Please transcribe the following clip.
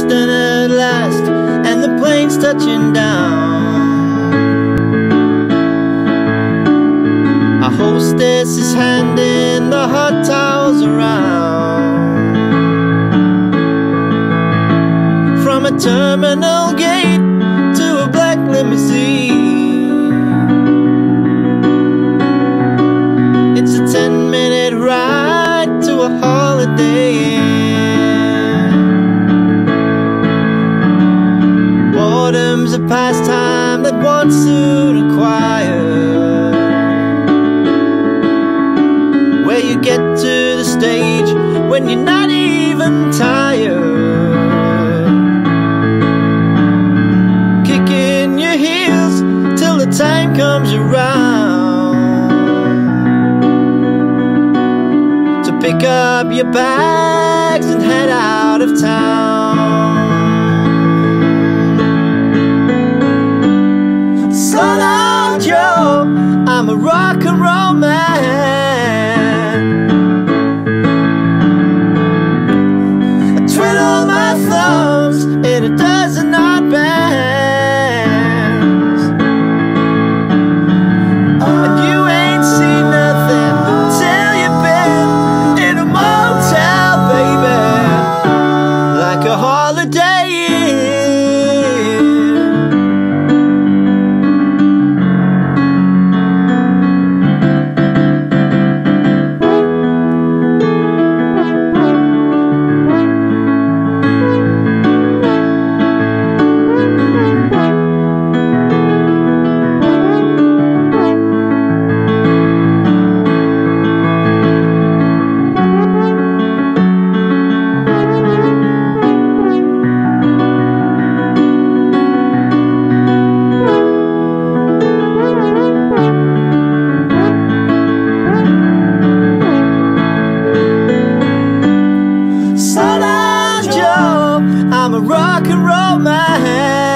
Houston at last, and the plane's touching down. Our hostess is handing the hot towels around. From a terminal gate to a black limousine. It's a 10 minute ride to a holiday Boredom's a pastime that wants soon acquired. Where you get to the stage when you're not even tired. Kicking your heels till the time comes around to pick up your bags and head out a rock and roll man. I twiddle my thumbs in a dozen odd bands. And you ain't seen nothing till you've been in a motel, baby. Like a heart. rock and roll my hand.